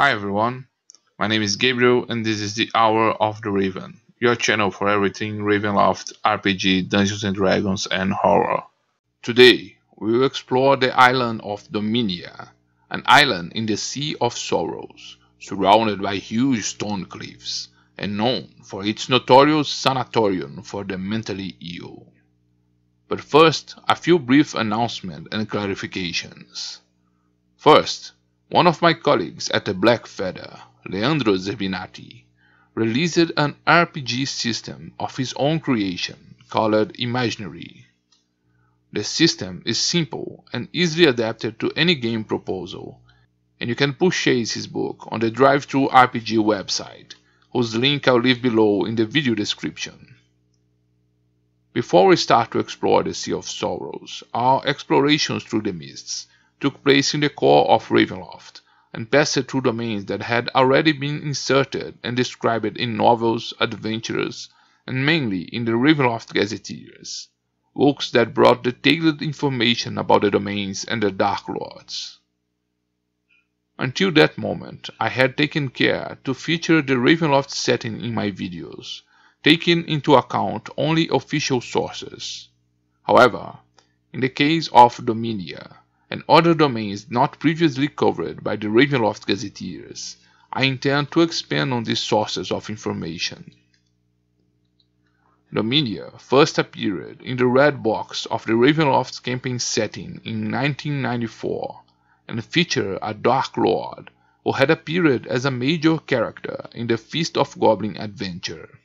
Hi everyone, my name is Gabriel and this is the Hour of the Raven, your channel for everything Ravenloft, RPG, Dungeons & Dragons and horror. Today, we will explore the island of Dominia, an island in the Sea of Sorrows, surrounded by huge stone cliffs, and known for its notorious sanatorium for the mentally ill. But first, a few brief announcements and clarifications. First, one of my colleagues at the Black Feather, Leandro Zerbinati, released an RPG system of his own creation called IMAGINAERY. The system is simple and easily adapted to any game proposal, and you can purchase his book on the Drive-Thru RPG website, whose link I'll leave below in the video description. Before we start to explore the Sea of Sorrows, our explorations through the mists took place in the core of Ravenloft and passed through domains that had already been inserted and described in novels, adventures, and mainly in the Ravenloft Gazetteers, books that brought detailed information about the domains and the Dark Lords. Until that moment, I had taken care to feature the Ravenloft setting in my videos, taking into account only official sources. However, in the case of Dominia, and other domains not previously covered by the Ravenloft Gazetteers, I intend to expand on these sources of information. Dominia first appeared in the red box of the Ravenloft campaign setting in 1994 and featured a Dark Lord who had appeared as a major character in the Feast of Goblin adventure.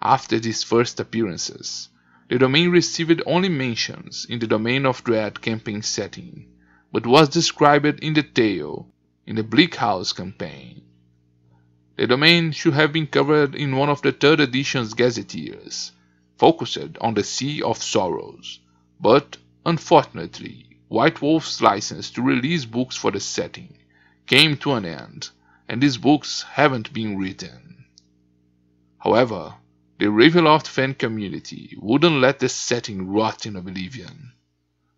After these first appearances, the domain received only mentions in the Domain of Dread campaign setting, but was described in detail in the Bleak House campaign. The domain should have been covered in one of the third edition's gazetteers, focused on the Sea of Sorrows, but unfortunately, White Wolf's license to release books for the setting came to an end, and these books haven't been written. However, the Ravenloft fan community wouldn't let the setting rot in oblivion.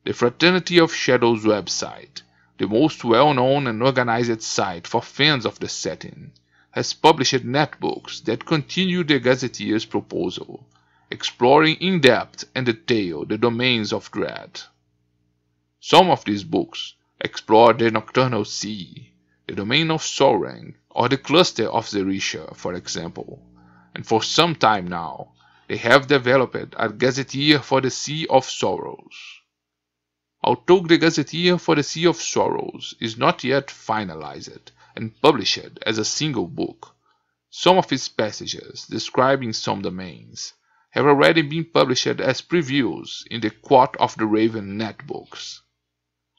The Fraternity of Shadows website, the most well-known and organized site for fans of the setting, has published netbooks that continue the Gazetteer's proposal, exploring in depth and detail the domains of dread. Some of these books explore the Nocturnal Sea, the domain of Souragne, or the cluster of Zerisha, for example and for some time now they have developed a gazetteer for the Sea of Sorrows. Although the gazetteer for the Sea of Sorrows is not yet finalized and published as a single book, some of its passages describing some domains have already been published as previews in the Quoth of the Raven netbooks.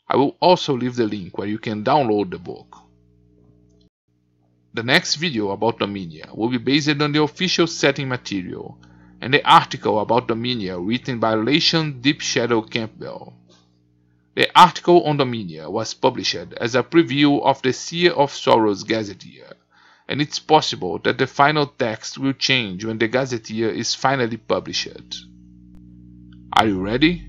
I will also leave the link where you can download the book. The next video about Dominia will be based on the official setting material and the article about Dominia written by Lation Deep Shadow Campbell. The article on Dominia was published as a preview of the Sea of Sorrows Gazetteer, and it's possible that the final text will change when the Gazetteer is finally published. Are you ready?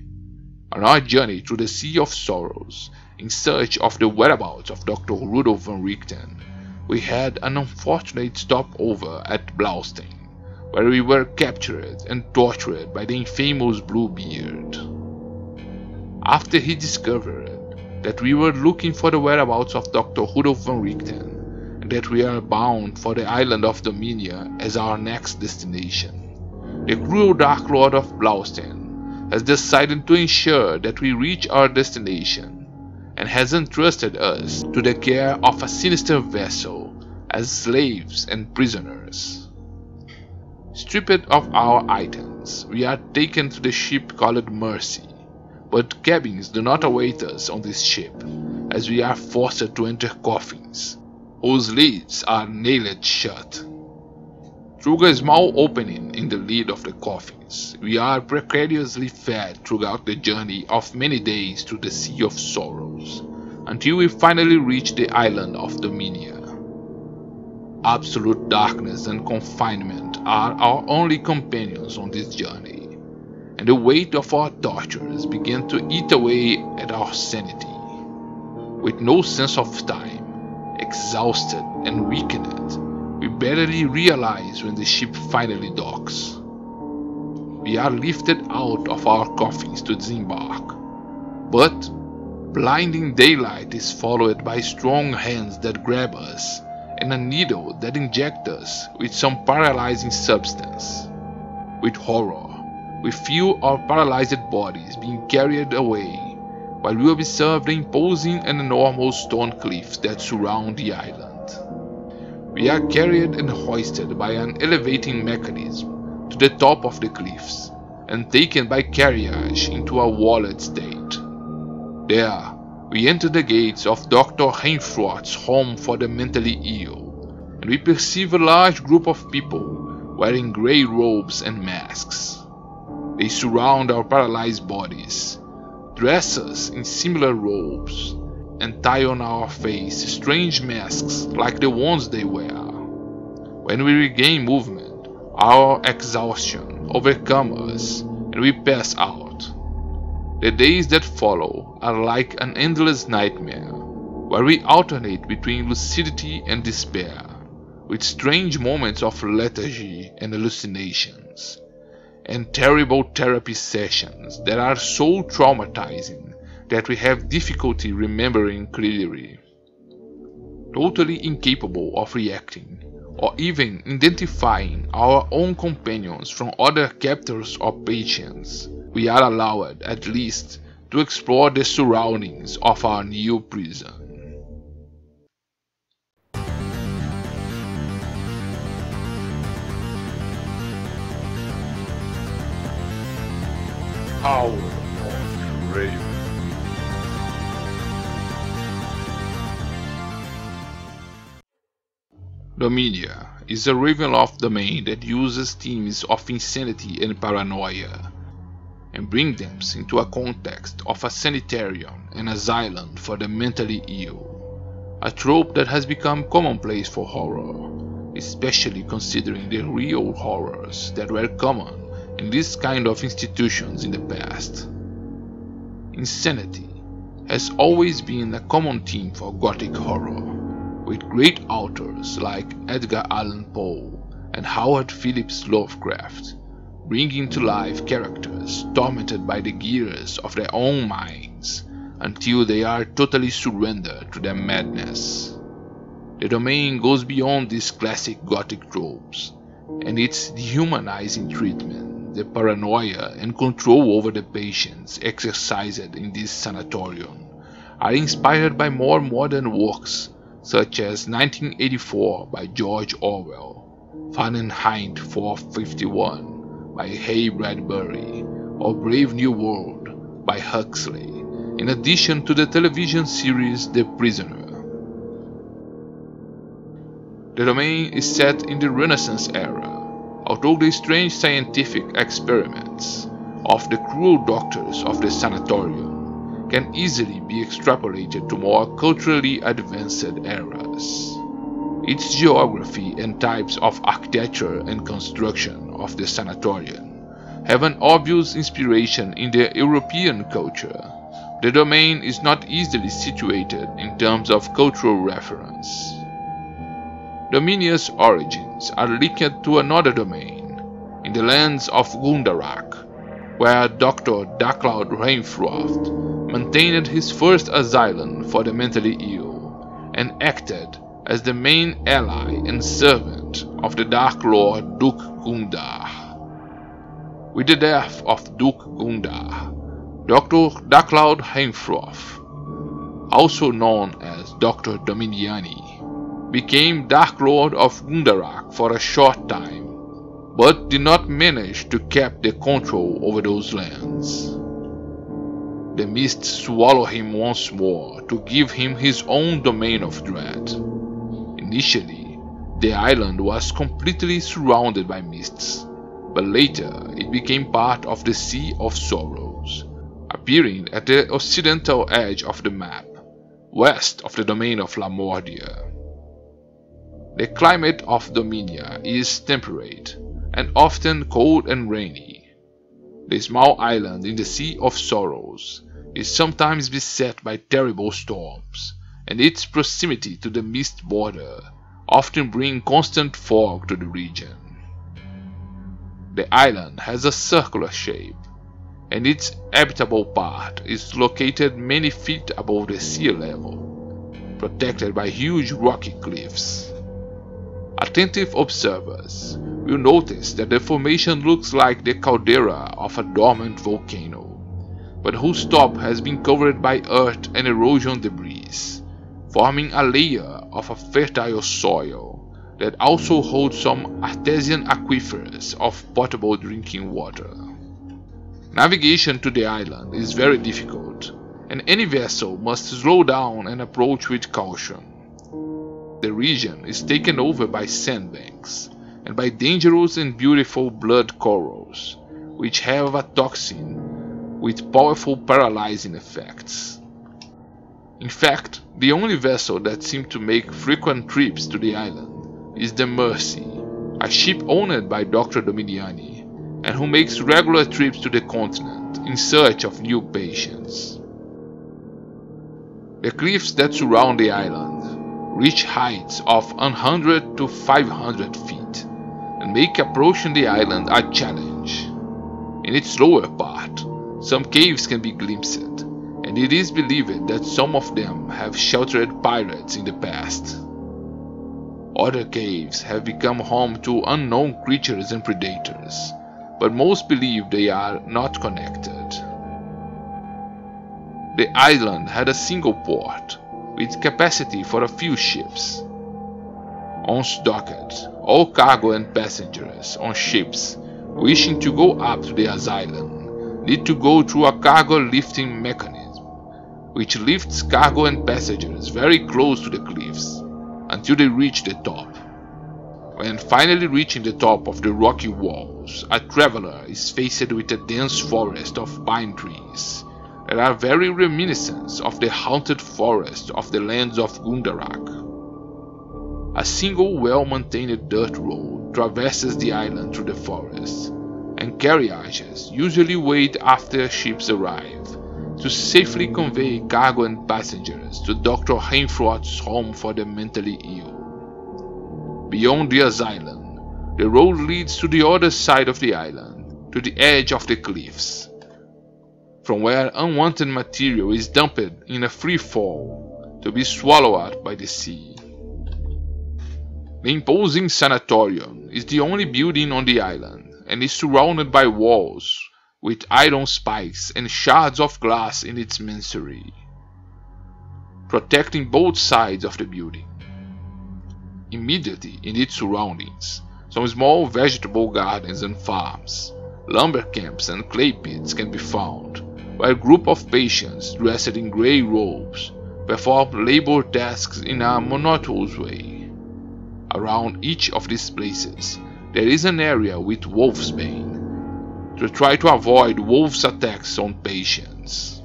On our journey through the Sea of Sorrows, in search of the whereabouts of Dr. Rudolf von Richten, we had an unfortunate stopover at Blaustein, where we were captured and tortured by the infamous Bluebeard. After he discovered that we were looking for the whereabouts of Dr. Rudolf von Richten, and that we are bound for the island of Dominia as our next destination, the cruel Dark Lord of Blaustein has decided to ensure that we reach our destination and has entrusted us to the care of a sinister vessel as slaves and prisoners. Stripped of our items, we are taken to the ship called Mercy, but cabins do not await us on this ship, as we are forced to enter coffins, whose lids are nailed shut. Through a small opening in the lid of the we are precariously fed throughout the journey of many days through the Sea of Sorrows, until we finally reach the island of Dominia. Absolute darkness and confinement are our only companions on this journey, and the weight of our tortures begin to eat away at our sanity. With no sense of time, exhausted and weakened, we barely realize when the ship finally docks. We are lifted out of our coffins to disembark, but blinding daylight is followed by strong hands that grab us and a needle that injects us with some paralyzing substance. With horror, we feel our paralyzed bodies being carried away while we observe the imposing and enormous stone cliffs that surround the island. We are carried and hoisted by an elevating mechanism to the top of the cliffs and taken by carriage into a walled state. There, we enter the gates of Dr. Heinfroth's home for the mentally ill, and we perceive a large group of people wearing grey robes and masks. They surround our paralyzed bodies, dress us in similar robes, and tie on our face strange masks like the ones they wear. When we regain movement, our exhaustion overcomes us and we pass out. The days that follow are like an endless nightmare, where we alternate between lucidity and despair, with strange moments of lethargy and hallucinations and terrible therapy sessions that are so traumatizing that we have difficulty remembering clearly. Totally incapable of reacting or even identifying our own companions from other captors or patients, we are allowed at least to explore the surroundings of our new prison. Hour Dominia is a Ravenloft domain that uses themes of insanity and paranoia and brings them into a context of a sanitarium and asylum for the mentally ill, a trope that has become commonplace for horror, especially considering the real horrors that were common in these kind of institutions in the past. Insanity has always been a common theme for Gothic horror, with great authors like Edgar Allan Poe and Howard Phillips Lovecraft bringing to life characters tormented by the gears of their own minds until they are totally surrendered to their madness. The domain goes beyond these classic Gothic tropes, and its dehumanizing treatment the paranoia and control over the patients exercised in this sanatorium are inspired by more modern works such as 1984 by George Orwell, Fahrenheit 451 by Ray Bradbury, or Brave New World by Huxley, in addition to the television series The Prisoner. The domain is set in the Renaissance era although the strange scientific experiments of the cruel doctors of the sanatorium can easily be extrapolated to more culturally advanced eras. Its geography and types of architecture and construction of the sanatorium have an obvious inspiration in the European culture. The domain is not easily situated in terms of cultural reference. Dominia's origins are linked to another domain, in the lands of Gundarak, where Dr. Daclaud Rainfroth maintained his first asylum for the mentally ill, and acted as the main ally and servant of the Dark Lord Duke Gundar. With the death of Duke Gundar, Dr. Daclaud Rainfroth, also known as Dr. Dominiani, became Dark Lord of Gundarak for a short time, but did not manage to keep the control over those lands. The mist swallowed him once more to give him his own domain of dread. Initially, the island was completely surrounded by mists, but later it became part of the Sea of Sorrows, appearing at the occidental edge of the map, west of the domain of Lamordia. The climate of Dominia is temperate and often cold and rainy. The small island in the Sea of Sorrows is sometimes beset by terrible storms, and its proximity to the mist border often bring constant fog to the region. The island has a circular shape, and its habitable part is located many feet above the sea level, protected by huge rocky cliffs. Attentive observers will notice that the formation looks like the caldera of a dormant volcano, but whose top has been covered by earth and erosion debris, forming a layer of a fertile soil that also holds some artesian aquifers of potable drinking water. Navigation to the island is very difficult, and any vessel must slow down and approach with caution. The region is taken over by sandbanks and by dangerous and beautiful blood corals, which have a toxin with powerful paralyzing effects. In fact, the only vessel that seems to make frequent trips to the island is the Mercy, a ship owned by Dr. Dominiani, and who makes regular trips to the continent in search of new patients. The cliffs that surround the island reach heights of 100 to 500 feet and make approaching the island a challenge. In its lower part, some caves can be glimpsed, and it is believed that some of them have sheltered pirates in the past. Other caves have become home to unknown creatures and predators, but most believe they are not connected. The island had a single port, with capacity for a few ships. Once docked, all cargo and passengers on ships wishing to go up to the asylum need to go through a cargo lifting mechanism, which lifts cargo and passengers very close to the cliffs until they reach the top. When finally reaching the top of the rocky walls, a traveler is faced with a dense forest of pine trees that are very reminiscent of the haunted forest of the lands of Gundarak. A single well-maintained dirt road traverses the island through the forest, and carriages usually wait after ships arrive to safely convey cargo and passengers to Dr. Heinfroth's home for the mentally ill. Beyond the asylum, the road leads to the other side of the island, to the edge of the cliffs, from where unwanted material is dumped in a free fall to be swallowed up by the sea. The imposing sanatorium is the only building on the island and is surrounded by walls with iron spikes and shards of glass in its masonry, protecting both sides of the building. Immediately in its surroundings, some small vegetable gardens and farms, lumber camps and clay pits can be found, where a group of patients dressed in grey robes perform labor tasks in a monotonous way. Around each of these places, there is an area with wolfsbane to try to avoid wolves' attacks on patients.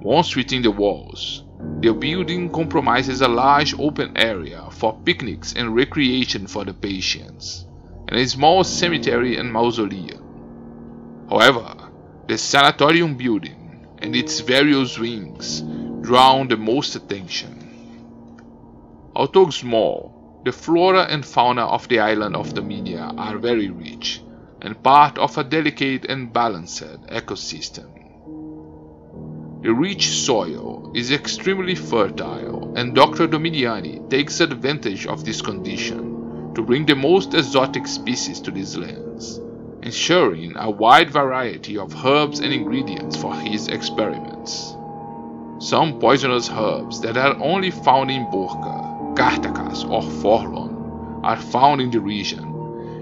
Once within the walls, the building compromises a large open area for picnics and recreation for the patients, and a small cemetery and mausoleum. However, the sanatorium building and its various wings draw the most attention. Although small, the flora and fauna of the island of Dominia are very rich and part of a delicate and balanced ecosystem. The rich soil is extremely fertile and Dr. Dominiani takes advantage of this condition to bring the most exotic species to these lands, ensuring a wide variety of herbs and ingredients for his experiments. Some poisonous herbs that are only found in Borca, Kartakass or Forlorn are found in the region,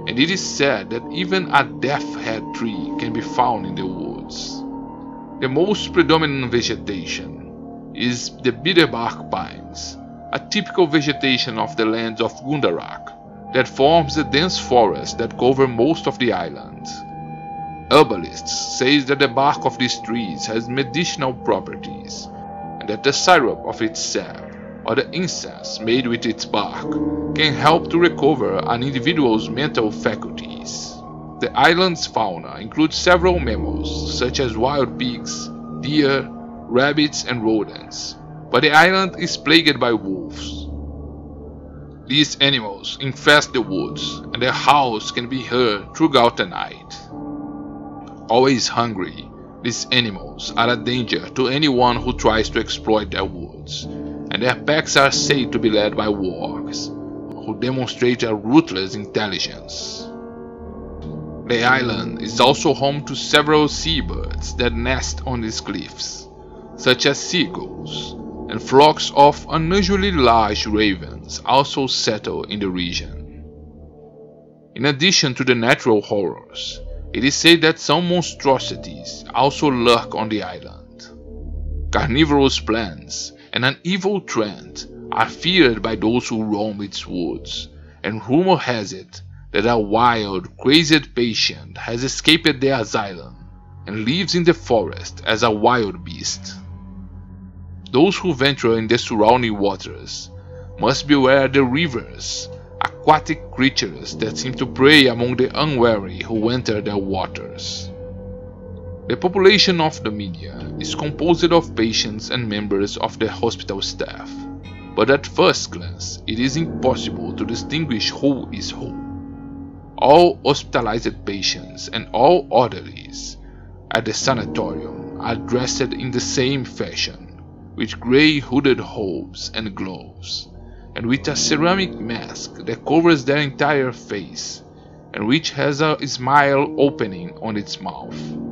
and it is said that even a death head tree can be found in the woods. The most predominant vegetation is the bitterbark pines, a typical vegetation of the lands of Gundarak that forms the dense forest that cover most of the island. Herbalists say that the bark of these trees has medicinal properties, and that the syrup of its sap or the incense made with its bark can help to recover an individual's mental faculties. The island's fauna includes several mammals such as wild pigs, deer, rabbits, and rodents, but the island is plagued by wolves. These animals infest the woods, and their howls can be heard throughout the night. Always hungry, these animals are a danger to anyone who tries to exploit their woods, and their packs are said to be led by wargs, who demonstrate a ruthless intelligence. The island is also home to several seabirds that nest on these cliffs, such as seagulls, and flocks of unusually large ravens also settle in the region. In addition to the natural horrors, it is said that some monstrosities also lurk on the island. Carnivorous plants and an evil treant are feared by those who roam its woods, and rumor has it that a wild, crazed patient has escaped the asylum and lives in the forest as a wild beast. Those who venture in the surrounding waters must beware the rivers, aquatic creatures that seem to prey among the unwary who enter their waters. The population of Dominia is composed of patients and members of the hospital staff, but at first glance it is impossible to distinguish who is who. All hospitalized patients and all orderlies at the sanatorium are dressed in the same fashion, with grey hooded hoods and gloves, and with a ceramic mask that covers their entire face, and which has a smile opening on its mouth.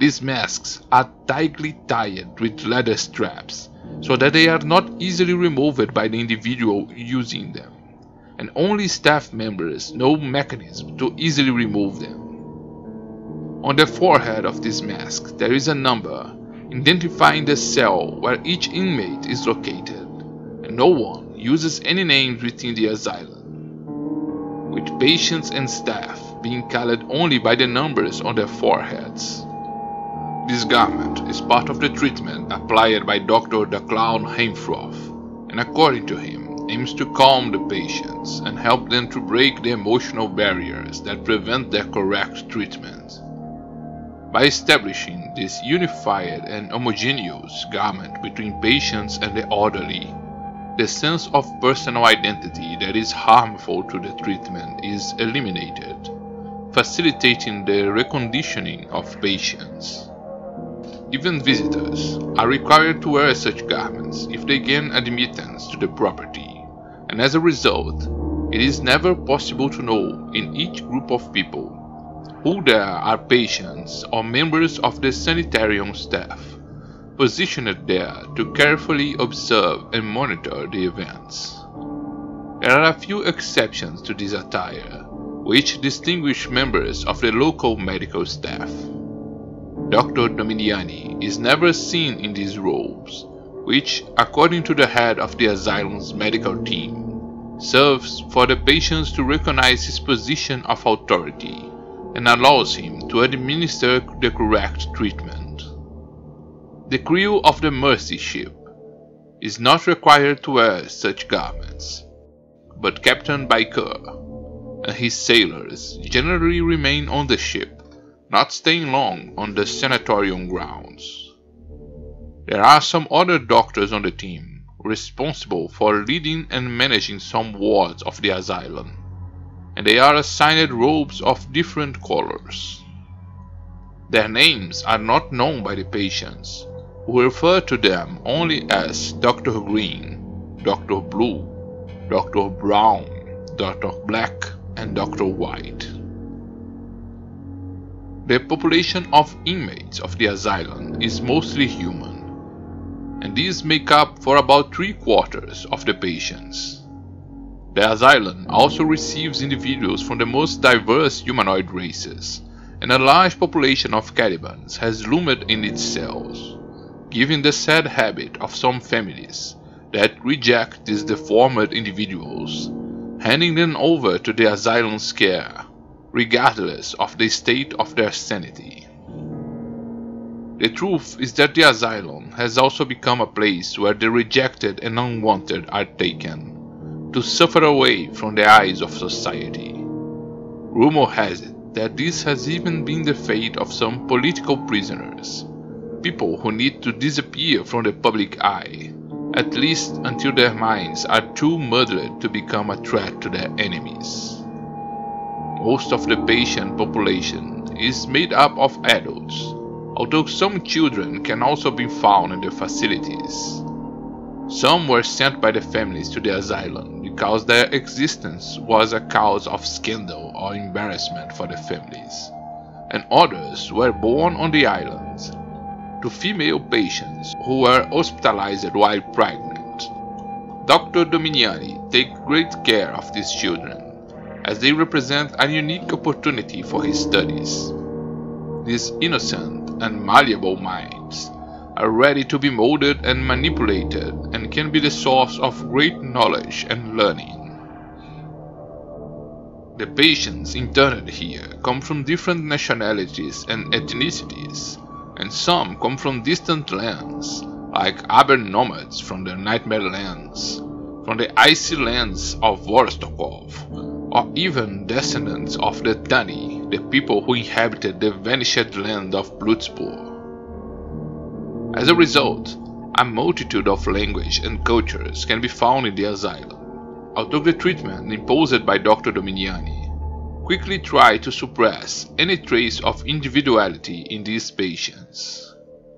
These masks are tightly tied with leather straps, so that they are not easily removed by the individual using them, and only staff members know mechanism to easily remove them. On the forehead of this mask there is a number identifying the cell where each inmate is located, and no one uses any names within the asylum, with patients and staff being called only by the numbers on their foreheads. This garment is part of the treatment applied by Dr. Daclaud Heinfroth, and according to him, aims to calm the patients and help them to break the emotional barriers that prevent their correct treatment. By establishing this unified and homogeneous garment between patients and the orderly, the sense of personal identity that is harmful to the treatment is eliminated, facilitating the reconditioning of patients. Even visitors are required to wear such garments if they gain admittance to the property, and as a result, it is never possible to know in each group of people who there are patients or members of the sanitarium staff positioned there to carefully observe and monitor the events. There are a few exceptions to this attire, which distinguish members of the local medical staff. Dr. Dominiani is never seen in these robes, which, according to the head of the asylum's medical team, serves for the patients to recognize his position of authority and allows him to administer the correct treatment. The crew of the Mercy ship is not required to wear such garments, but Captain Biker and his sailors generally remain on the ship, not staying long on the sanatorium grounds. There are some other doctors on the team responsible for leading and managing some wards of the asylum and they are assigned robes of different colors. Their names are not known by the patients, who refer to them only as Dr. Green, Dr. Blue, Dr. Brown, Dr. Black, and Dr. White. The population of inmates of the asylum is mostly human, and these make up for about three quarters of the patients. The asylum also receives individuals from the most diverse humanoid races, and a large population of Calibans has loomed in its cells, giving the sad habit of some families that reject these deformed individuals, handing them over to the asylum's care, regardless of the state of their sanity. The truth is that the asylum has also become a place where the rejected and unwanted are taken to suffer away from the eyes of society. Rumor has it that this has even been the fate of some political prisoners, people who need to disappear from the public eye, at least until their minds are too muddled to become a threat to their enemies. Most of the patient population is made up of adults, although some children can also be found in the facilities. Some were sent by the families to the asylum because their existence was a cause of scandal or embarrassment for the families, and others were born on the islands to female patients who were hospitalized while pregnant. Dr. Dominiani takes great care of these children, as they represent a unique opportunity for his studies. These innocent and malleable minds are ready to be molded and manipulated and can be the source of great knowledge and learning. The patients interned here come from different nationalities and ethnicities, and some come from distant lands, like Abber nomads from the Nightmare Lands, from the icy lands of Vorostokov, or even descendants of the Tani, the people who inhabited the vanished land of Bluetspur. As a result, a multitude of languages and cultures can be found in the asylum. Although the treatment imposed by Dr. Dominiani quickly tried to suppress any trace of individuality in these patients.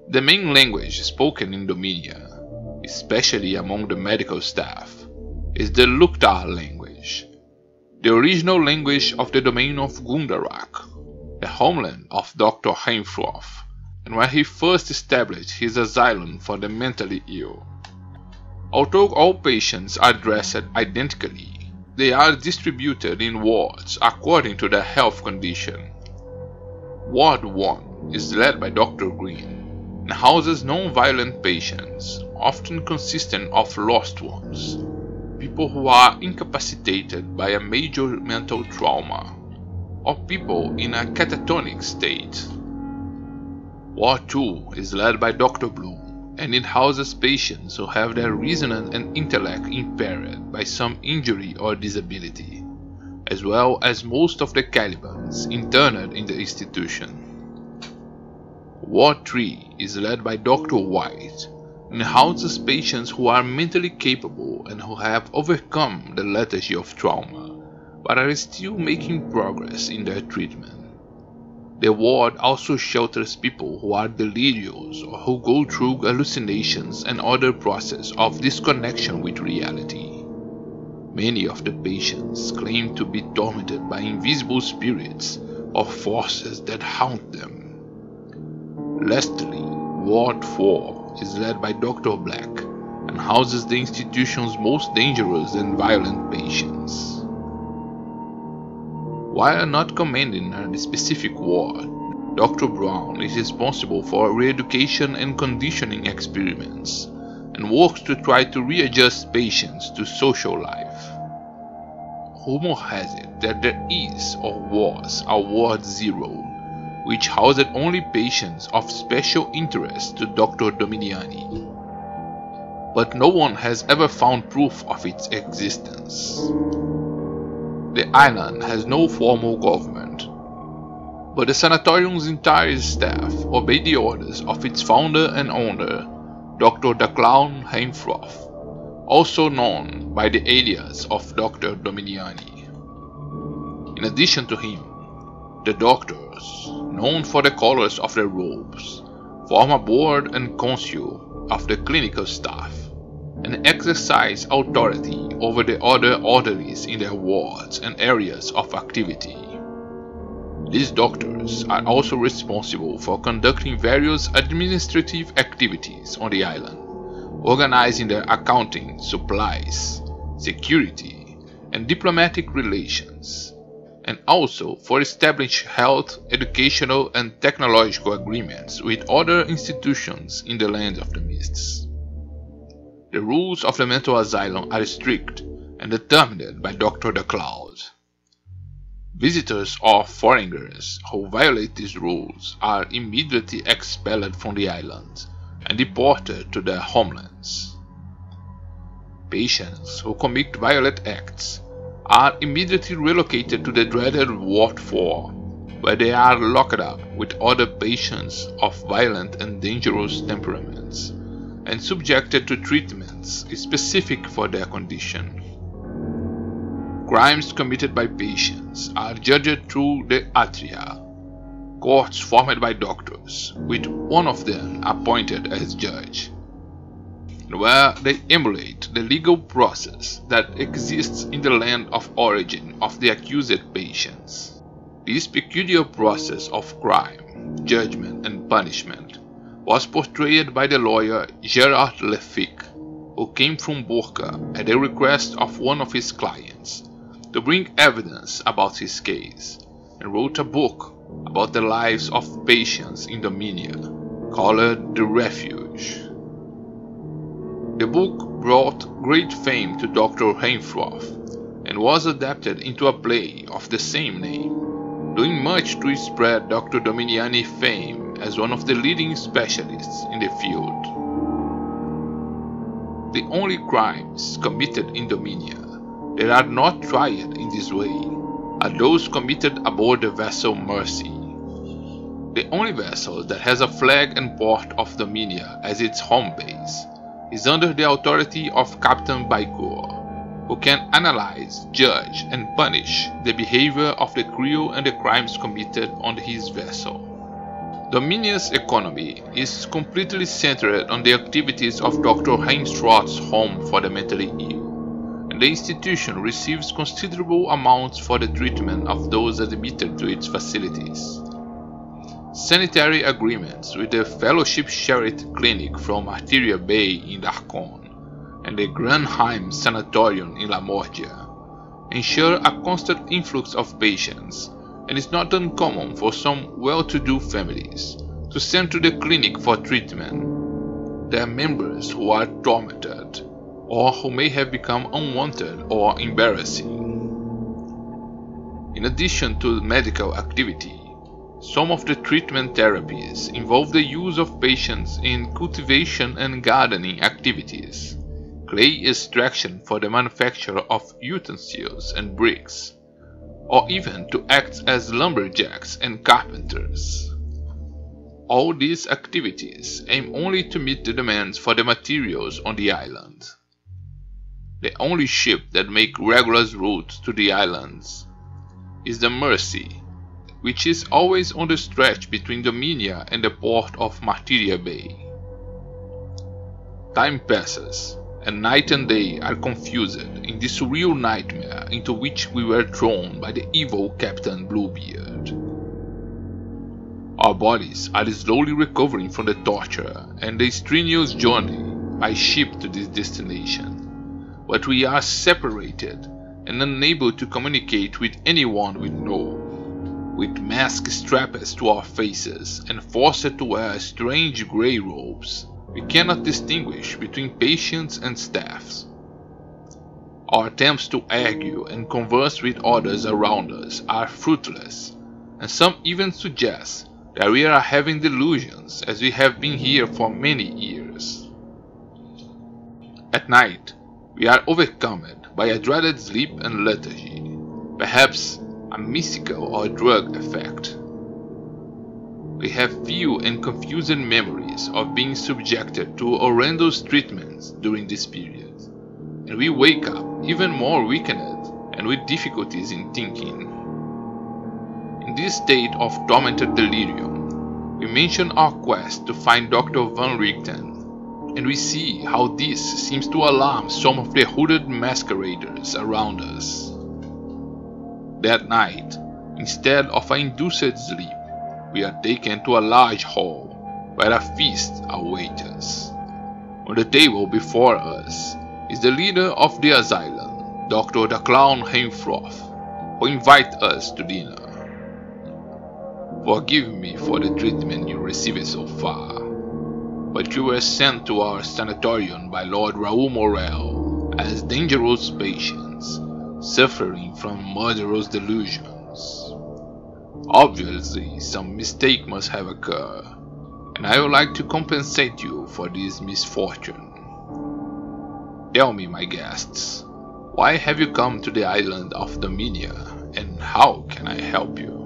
The main language spoken in Dominia, especially among the medical staff, is the Luktar language, the original language of the domain of Gundarak, the homeland of Dr. Heinfroth, and where he first established his asylum for the mentally ill. Although all patients are dressed identically, they are distributed in wards according to their health condition. Ward 1 is led by Dr. Green and houses non-violent patients, often consisting of lost ones, people who are incapacitated by a major mental trauma, or people in a catatonic state. Ward 2 is led by Dr. Bloom and it houses patients who have their reason and intellect impaired by some injury or disability, as well as most of the Calibans interned in the institution. Ward 3 is led by Dr. White houses patients who are mentally capable and who have overcome the lethargy of trauma, but are still making progress in their treatment. The ward also shelters people who are delirious or who go through hallucinations and other processes of disconnection with reality. Many of the patients claim to be tormented by invisible spirits or forces that haunt them. Lastly, Ward 4 is led by Dr. Black and houses the institution's most dangerous and violent patients. While not commanding a specific ward, Dr. Brown is responsible for re-education and conditioning experiments and works to try to readjust patients to social life. Rumor has it that there is or was a Ward Zero, which housed only patients of special interest to Dr. Dominiani. But no one has ever found proof of its existence. The island has no formal government, but the sanatorium's entire staff obey the orders of its founder and owner, Dr. Daclaud Heinfroth, also known by the alias of Dr. Dominiani. In addition to him, the doctors, known for the colors of their robes, form a board and council of the clinical staff and exercise authority over the other orderlies in their wards and areas of activity. These doctors are also responsible for conducting various administrative activities on the island, organizing their accounting, supplies, security, and diplomatic relations, and also for establishing health, educational, and technological agreements with other institutions in the Land of the Mists. The rules of the mental asylum are strict and determined by Dr. Daclaud. Visitors or foreigners who violate these rules are immediately expelled from the island and deported to their homelands. Patients who commit violent acts are immediately relocated to the dreaded Ward 4, where they are locked up with other patients of violent and dangerous temperaments and subjected to treatments specific for their condition. Crimes committed by patients are judged through the atria, courts formed by doctors, with one of them appointed as judge, where they emulate the legal process that exists in the land of origin of the accused patients. This peculiar process of crime, judgment, and punishment was portrayed by the lawyer Gerard Lefik, who came from Borca at the request of one of his clients to bring evidence about his case, and wrote a book about the lives of patients in Dominia called The Refuge. The book brought great fame to Dr. Heinfroth and was adapted into a play of the same name, doing much to spread Dr. Dominiani fame as one of the leading specialists in the field. The only crimes committed in Dominia that are not tried in this way are those committed aboard the vessel Mercy. The only vessel that has a flag and port of Dominia as its home base is under the authority of Captain Baikor, who can analyze, judge, and punish the behavior of the crew and the crimes committed on his vessel. Dominia's economy is completely centered on the activities of Dr. Heinfroth's Home for the Mentally Ill and the institution receives considerable amounts for the treatment of those admitted to its facilities. Sanitary agreements with the Fellowship Charity Clinic from Martyria Bay in Darkon and the Granheim Sanatorium in Lamordia ensure a constant influx of patients and it's not uncommon for some well-to-do families to send to the clinic for treatment their members who are tormented or who may have become unwanted or embarrassing. In addition to medical activity, some of the treatment therapies involve the use of patients in cultivation and gardening activities, clay extraction for the manufacture of utensils and bricks, or even to act as lumberjacks and carpenters. All these activities aim only to meet the demands for the materials on the island the only ship that makes regular routes to the islands is the Mercy, which is always on the stretch between Dominia and the port of Martyria Bay. Time passes, and night and day are confused in this surreal nightmare into which we were thrown by the evil Captain Bluebeard. Our bodies are slowly recovering from the torture and the strenuous journey by ship to this destination but we are separated and unable to communicate with anyone we know. With masks strapped to our faces and forced to wear strange grey robes, we cannot distinguish between patients and staffs. Our attempts to argue and converse with others around us are fruitless, and some even suggest that we are having delusions as we have been here for many years. At night, we are overcome by a dreaded sleep and lethargy, perhaps a mystical or drug effect. We have few and confusing memories of being subjected to horrendous treatments during this period, and we wake up even more weakened and with difficulties in thinking. In this state of tormented delirium, we mention our quest to find Dr. Van Richten and we see how this seems to alarm some of the hooded masqueraders around us. That night, instead of an induced sleep, we are taken to a large hall where a feast awaits us. On the table before us is the leader of the asylum, Dr. Daclaud Heinfroth, who invites us to dinner. Forgive me for the treatment you received so far but you were sent to our sanatorium by Lord Raoul Morel as dangerous patients suffering from murderous delusions. Obviously, some mistake must have occurred, and I would like to compensate you for this misfortune. Tell me, my guests, why have you come to the island of Dominia, and how can I help you?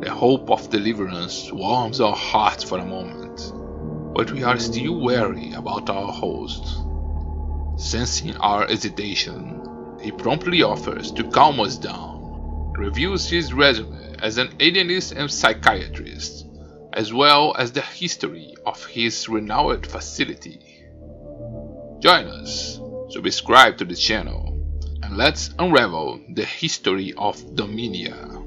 The hope of deliverance warms our hearts for a moment, but we are still wary about our host. Sensing our hesitation, he promptly offers to calm us down, reviews his resume as an alienist and psychiatrist, as well as the history of his renowned facility. Join us, subscribe to the channel, and let's unravel the history of Dominia.